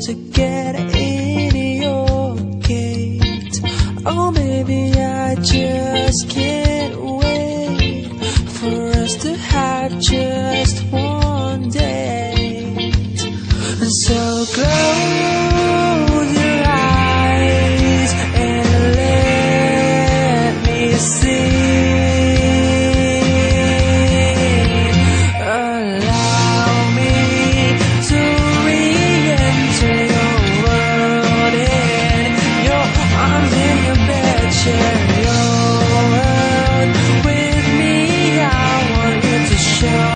to get in your gate. Oh, maybe I just can't wait for us to have just one date. And so close your eyes and let me see.